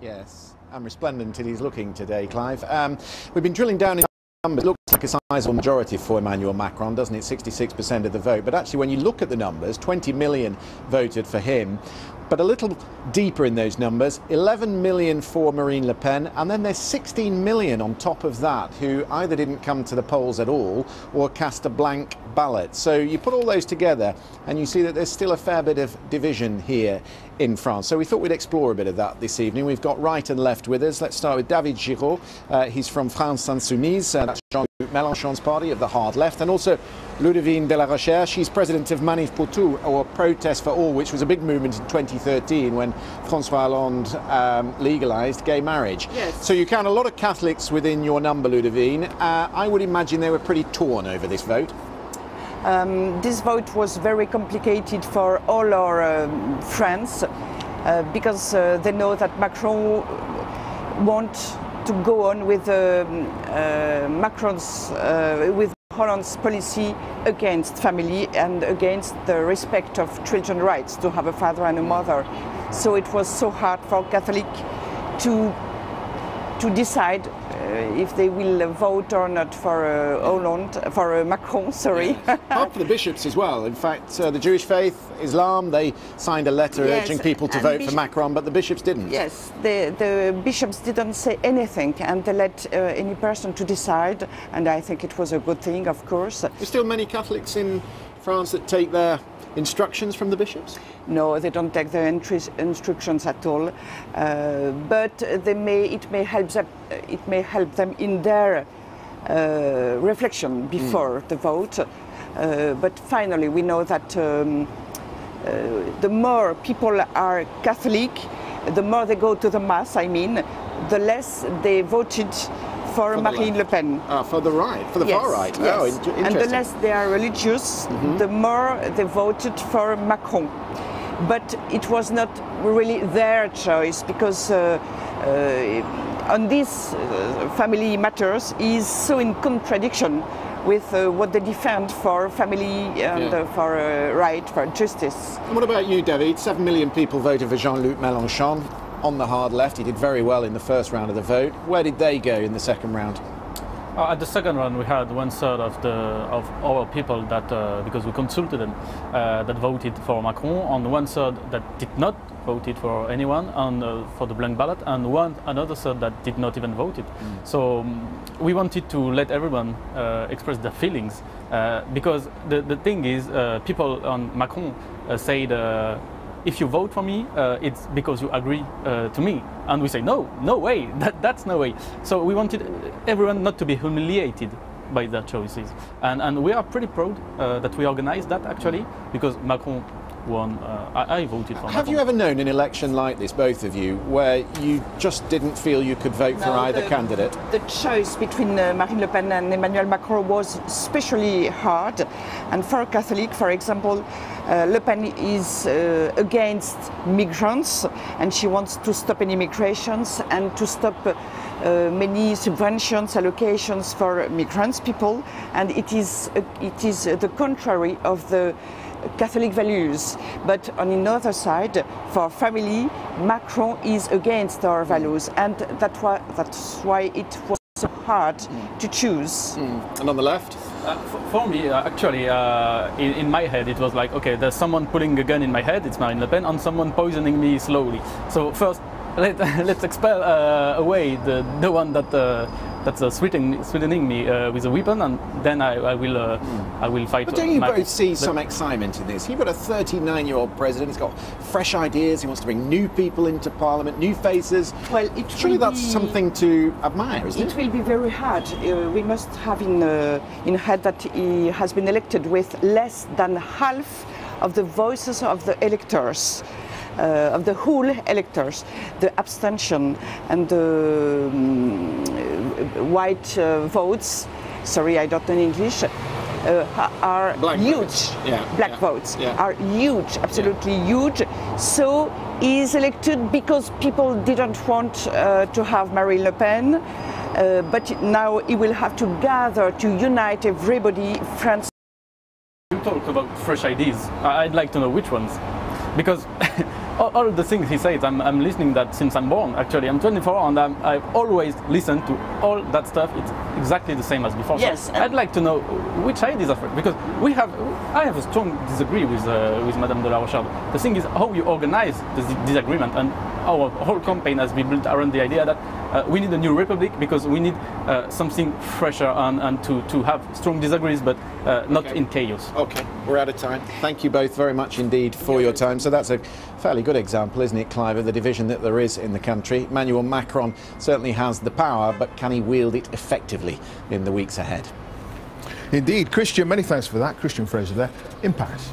Yes, and resplendent it is looking today, Clive. Um, we've been drilling down in numbers. It looks like a sizable majority for Emmanuel Macron, doesn't it? 66% of the vote. But actually, when you look at the numbers, 20 million voted for him. But a little deeper in those numbers, 11 million for Marine Le Pen, and then there's 16 million on top of that who either didn't come to the polls at all or cast a blank ballot. So you put all those together and you see that there's still a fair bit of division here in France. So we thought we'd explore a bit of that this evening. We've got right and left with us. Let's start with David Guiraud. Uh, he's from France Insoumise, uh, that's Jean-Luc Mélenchon's party of the hard left, and also Ludovine de la Rochère. She's president of Manif pour Tous, or Protest for All, which was a big movement in 2013 when François Hollande um, legalised gay marriage. Yes. So you count a lot of Catholics within your number, Ludovine. Uh, I would imagine they were pretty torn over this vote. Um, this vote was very complicated for all our um, friends uh, because uh, they know that Macron wants to go on with um, uh, Macron's uh, with Hollande's policy against family and against the respect of children rights to have a father and a mother. So it was so hard for Catholic to to decide if they will vote or not for uh, Hollande, for uh, Macron, sorry. Hard for the bishops as well. In fact, uh, the Jewish faith, Islam, they signed a letter Yes, urging people to vote for Macron, but the bishops didn't. Yes, the, the bishops didn't say anything and they let uh, any person to decide and I think it was a good thing, of course. There's still many Catholics in France that take their instructions from the bishops. No, they don't take their entries, instructions at all, uh, but they may, it, may help them, it may help them in their uh, reflection before the vote. Uh, but finally, we know that um, uh, the more people are Catholic, the more they go to the Mass, I mean, the less they voted for, the Marine. Le Pen. Ah, for the right, for the Yes, far right. yes. Oh, in- and the. Less they are religious, the more they voted for Macron. But it was not really their choice because uh, uh, on these uh, family matters is so in contradiction with uh, what they defend for family and Yeah. uh, for uh, right, for justice. And what about you, David? Seven million people voted for Jean-Luc Mélenchon on the hard left. He did very well in the first round of the vote. Where did they go in the second round? Uh, at the second round, we had one third of the of our people that, uh, because we consulted them, uh, that voted for Macron, and one third that did not voted for anyone, and uh, for the blank ballot, and one another third that did not even vote it. So um, we wanted to let everyone uh, express their feelings, uh, because the the thing is, uh, people on Macron uh, said. If you vote for me, uh, it's because you agree uh, to me. And we say, no, no way, that, that's no way. So we wanted everyone not to be humiliated by their choices. And, and we are pretty proud uh, that we organized that actually, because Macron won. Uh, I, I voted for Have Macron. you ever known an election like this, both of you, where you just didn't feel you could vote for either the- candidate? The choice between uh, Marine Le Pen and Emmanuel Macron was especially hard. And for a Catholic, for example, Le Pen is uh, against migrants and she wants to stop any migrations and to stop uh, many subventions, allocations for migrants people. And it is, uh, it is uh, the contrary of the Catholic values. But on the other side, for family, Macron is against our values, and that why, that's why it was so hard to choose. And on the left? Uh, for me, uh, actually, uh, in, in my head, it was like, okay, there's someone putting a gun in my head, it's Marine Le Pen, and someone poisoning me slowly. So first, let, let's expel uh, away the, the one that uh, that's uh, sweetening, sweetening me uh, with a weapon, and then I, I will uh, I will fight. But don't you my- both see the- some excitement in this? You've got a 39 year old president, he's got fresh ideas, he wants to bring new people into parliament, new faces. Well, it Surely will that's something to admire, isn't It it? will be very hard. Uh, we must have in, uh, in head that he has been elected with less than half of the voices of the electors. Uh, of the whole electors, the abstention and the um, white uh, votes, sorry, I don't know English, uh, are Blank huge. votes. Yeah, Black yeah, votes yeah. are huge, absolutely huge. So he is elected because people didn't want uh, to have Marine Le Pen, uh, but now he will have to gather to unite everybody. France You talk about fresh ideas. I'd like to know which ones, because all all, all the things he says, I'm, I'm listening that since I'm born. Actually, I'm 24, and I'm, I've always listened to all that stuff. It's exactly the same as before. Yes, and- I'd like to know which side is afraid because we have. I have a strong disagree with uh, with Madame de la Rochelle. The thing is how you organize the dis- disagreement, and our whole campaign has been built around the idea that uh, we need a new republic because we need uh, something fresher and, and to, to have strong disagrees, but uh, not Okay. in chaos. Okay, we're out of time. Thank you both very much indeed for your time. So that's a fairly good example, isn't it, Clive, of the division that there is in the country. Emmanuel Macron certainly has the power, but can he wield it effectively in the weeks ahead? Indeed. Christian, many thanks for that. Christian Fraser there in Paris.